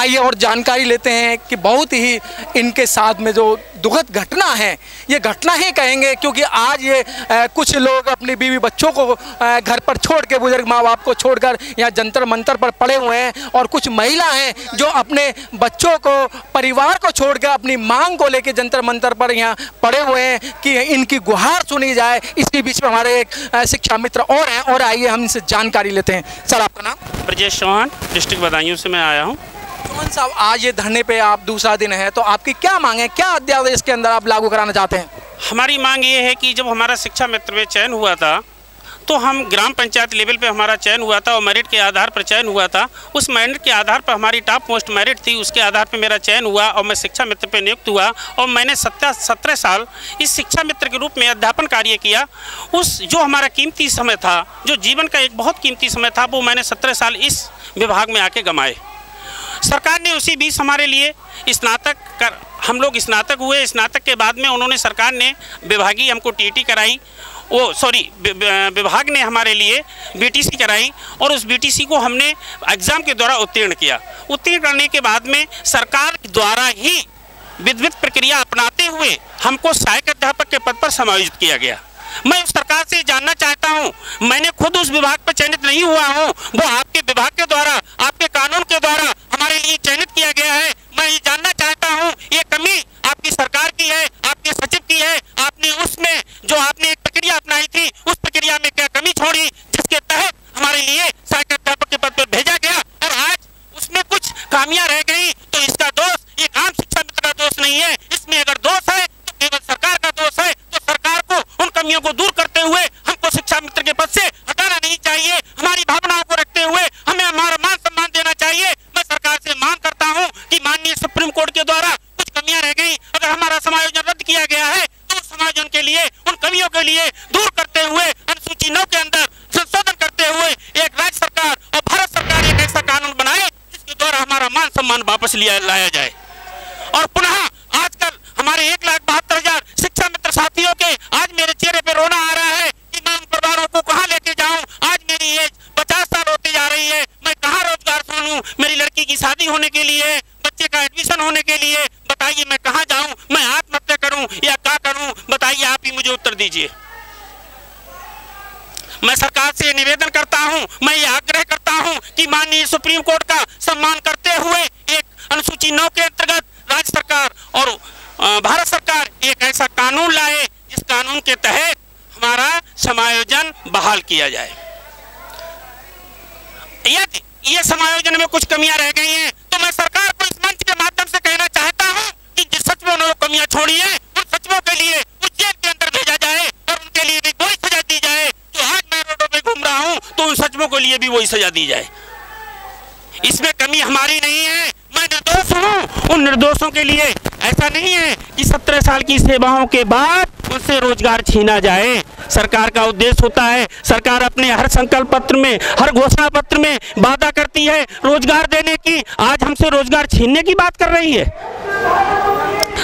आइए और जानकारी लेते हैं कि बहुत ही इनके साथ में जो दुखद घटना है ये घटना ही कहेंगे क्योंकि आज ये अ, कुछ लोग अपनी बीवी बच्चों को अ, घर पर छोड़ के बुज़ुर्ग माँ बाप को छोड़कर यहाँ जंतर मंतर पर पड़े हुए हैं और कुछ महिला हैं जो अपने बच्चों को परिवार को छोड़कर अपनी मांग को लेकर जंतर मंतर पर यहाँ पड़े हुए हैं कि इनकी गुहार सुनी जाए। इसी बीच में हमारे एक शिक्षा मित्र और हैं और आइए हम इनसे जानकारी लेते हैं। सर आपका नाम? ब्रजेश चौहान डिस्ट्रिक्ट बदायूं से मैं आया हूँ। चौहान साहब, आज ये धरने पे आप दूसरा दिन है तो आपकी क्या मांग है? क्या अध्यादेश के अंदर आप लागू कराना चाहते हैं? हमारी मांग ये है कि जब हमारा शिक्षा मित्र में चयन हुआ था तो हम ग्राम पंचायत लेवल पे हमारा चयन हुआ था और मेरिट के आधार पर चयन हुआ था। उस मेरिट के आधार पर हमारी टॉप मोस्ट मेरिट थी, उसके आधार पर मेरा चयन हुआ और मैं शिक्षा मित्र पे नियुक्त हुआ और मैंने सत्तर सत्रह साल इस शिक्षा मित्र के रूप में अध्यापन कार्य किया। उस जो हमारा कीमती समय था, जो जीवन का एक बहुत कीमती समय था, वो मैंने सत्रह साल इस विभाग में आके गंवाए। सरकार ने उसी बीच हमारे लिए स्नातक कर, हम लोग स्नातक हुए। स्नातक के बाद में उन्होंने सरकार ने विभागीय हमको टीटी कराई। वो सॉरी विभाग ने हमारे लिए बीटीसी कराई और उस बीटीसी को हमने एग्ज़ाम के द्वारा उत्तीर्ण किया। उत्तीर्ण करने के बाद में सरकार द्वारा ही विधिवत प्रक्रिया अपनाते हुए हमको सहायक अध्यापक के पद पर समायोजित किया गया। मैं उस सरकार से जानना चाहता हूँ, मैंने खुद उस विभाग पर चयनित नहीं हुआ हूँ। वो आपके विभाग के द्वारा, आपके कानून के द्वारा हमारे लिए चयनित किया गया है मैं ये जानना चाहता हूँ, ये कमी आपकी सरकार की है, आपके सचिव की है, आपने उसमें जो आपने एक प्रक्रिया अपनाई थी, उस प्रक्रिया में क्या कमी छोड़ी, जिसके तहत हमारे लिए सहायक अध्यापक के पद पर भेजा गया, और आज उसमें कुछ खामियाँ रह गई तो इसका दोष ये आम शिक्षा मित्र का दोष नहीं है, इसमें अगर दोष है तो केवल सरकार का दोष है तो सरकार को उन कमियों को दूर करते हुए हमको शिक्षा मित्र के पद से हटाना नहीं चाहिए, हमारी भावनाओं को रखते हुए हमें हमारा मान सम्मान देना चाहिए मैं सरकार से मांग करता हूँ कि सुप्रीम कोर्ट के द्वारा कुछ कमियाँ रह गई। अगर हमारा समायोजन रद्द किया गया है तो उस समायोजन के लिए, उन कमियों के लिए दूर करते हुए अनुसूची नौ के अंदर संशोधन करते हुए एक राज्य सरकार और भारत सरकार एक ऐसा कानून बनाए, जिसके द्वारा हमारा मान सम्मान वापस लिया, लाया जाए। और पुनः आजकल हमारे एक लाख बहत्तर हज़ार शिक्षा मित्र साथियों के आज मेरे चेहरे पे रोना आ रहा है कि मैं उन परिवारों को कहाँ लेके जाऊँ। आज मेरी एज पचास साल होती जा रही है। मैं कहाँ रोज़गार ढूंढूं? मेरी लड़की की शादी होने के लिए बच्चे का एडमिशन होने के लिए, बताइए मैं कहाँ जाऊँ, मैं आत्महत्या करूँ या क्या करूँ, बताइए आप ही मुझे उत्तर दीजिए। मैं सरकार से निवेदन करता हूँ, मैं ये आग्रह करता हूँ कि माननीय सुप्रीम कोर्ट का सम्मान करते हुए एक अनुसूची नौ के अंतर्गत राज्य सरकार और भारत सरकार एक ऐसा कानून लाए, जिस कानून के तहत हमारा समायोजन बहाल किया जाए। यदि ये समायोजन में कुछ कमियाँ रह गई हैं तो मैं सरकार को इस मंच के माध्यम से कहना चाहता हूँ कि जिस सचिवों ने वो कमियाँ छोड़ी है उन सचिवों के लिए उस जेल के अंदर भेजा जाए और उनके लिए भी वही सजा दी जाए जो आज मैं रोडों पे घूम रहा हूँ तो उन सचिवों के लिए भी वही सजा दी जाए। इसमें कमी हमारी नहीं है। मैं निर्दोष हूँ। उन निर्दोषों के लिए ऐसा नहीं है कि सत्रह साल की सेवाओं के बाद उनसे रोज़गार छीना जाए। सरकार का उद्देश्य होता है। सरकार अपने हर संकल्प पत्र में, हर घोषणा पत्र में वादा करती है रोज़गार देने की। आज हमसे रोज़गार छीनने की बात कर रही है।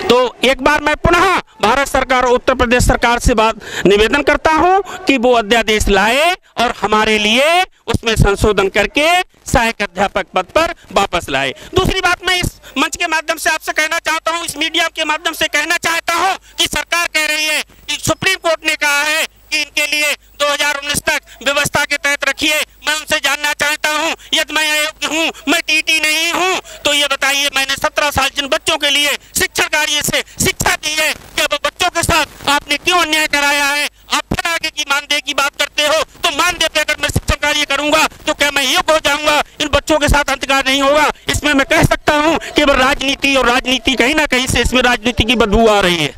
तो एक बार मैं पुनः भारत सरकार और उत्तर प्रदेश सरकार से बात निवेदन करता हूँ कि वो अध्यादेश लाए और हमारे लिए उसमें संशोधन करके सहायक अध्यापक पद पर वापस लाए। दूसरी बात मैं इस मंच के माध्यम से आपसे कहना चाहता हूँ, इस मीडिया के माध्यम से कहना चाहता हूँ कि सरकार कह रही है कि सुप्रीम कोर्ट ने कहा है कि इनके लिए 2019 तक व्यवस्था के तहत रखिए। मैं उनसे जानना चाहता हूँ, यदि मैं अयोग्य हूँ, मैं टीटी नहीं हूँ तो ये बताइए, मैंने 17 साल जिन बच्चों के लिए शिक्षण कार्य से शिक्षा दी है, क्या वो बच्चों के साथ आपने क्यों अन्याय कराया है? आप फिर आगे की मानदेय की बात करते हो तो मानदेय पे अगर मैं शिक्षण कार्य करूँगा तो क्या मैं ये हो जाऊँगा, इन बच्चों के साथ अंतकार नहीं होगा? इसमें मैं कह सकता हूँ कि राजनीति और राजनीति कहीं ना कहीं से इसमें राजनीति की बदबू आ रही है।